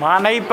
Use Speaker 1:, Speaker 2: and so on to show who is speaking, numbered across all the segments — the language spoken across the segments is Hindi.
Speaker 1: मानप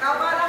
Speaker 2: Cámara.